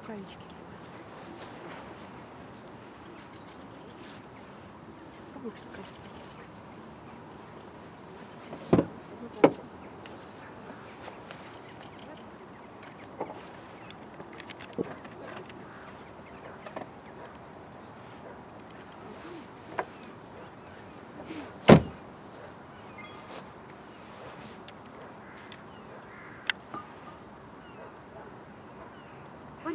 рукавички. Попробуй скрасить.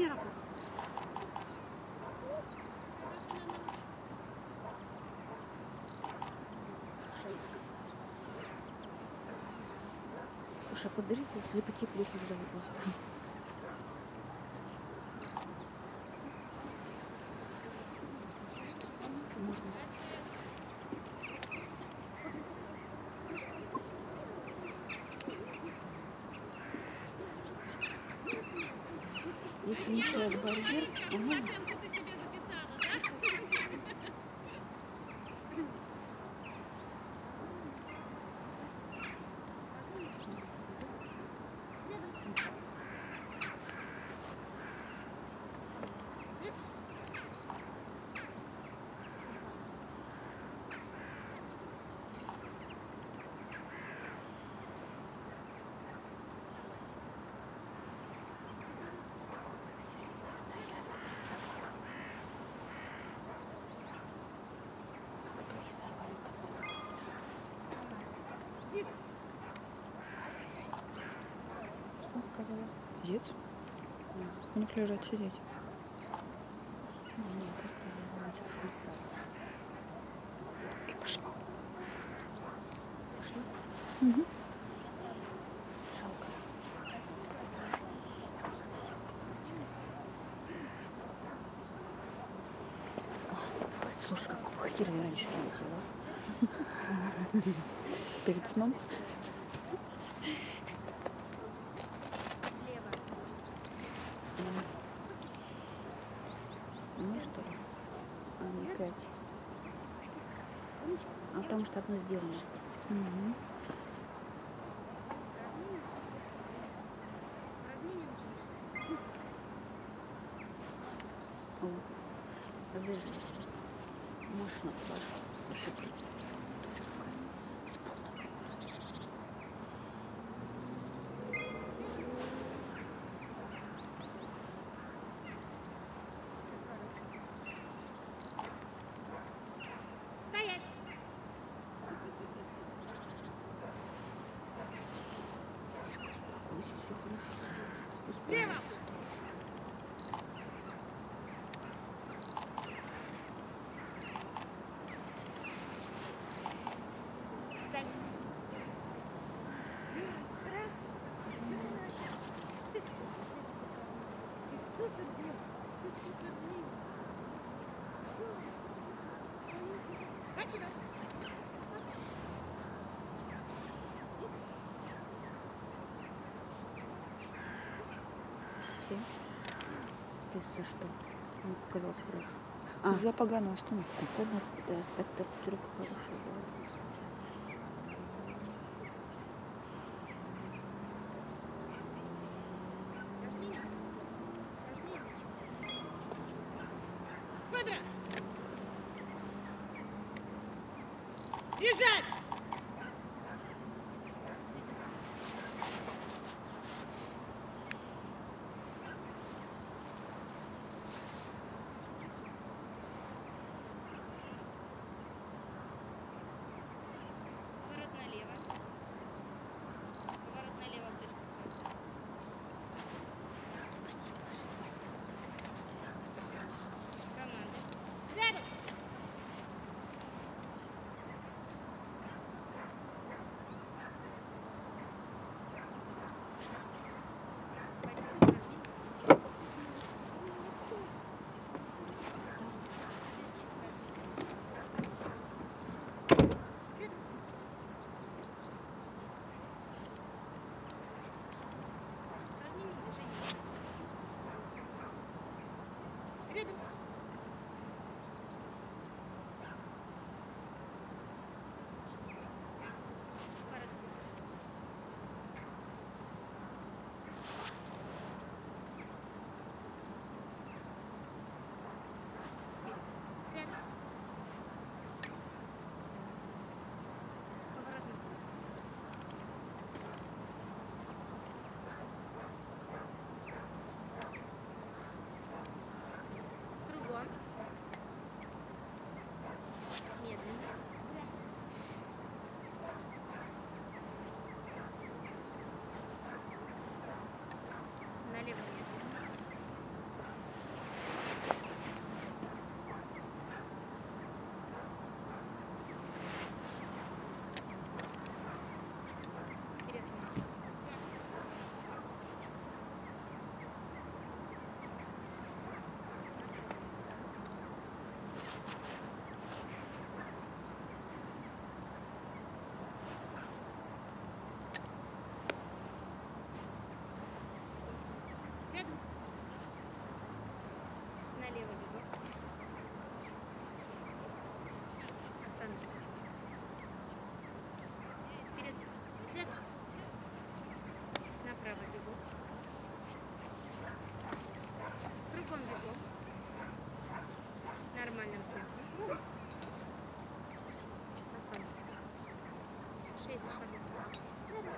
Валера, Слушай, а подзарить, если потеплее создавать Если мешает барьер, ага. Что сказала? Сидеть? У них лежать сидеть. Не, просто я. И пошла. Пошла? Угу. Слушай, какого хера я раньше не ехала? Перед сном. Ну что ли? А, не пять. А потому что одно сделано. Угу. Все. Ты за что? Он показался хорошо. А. За поганую остановку. Комната, да, это только хорошая была. Use that! didn't 这个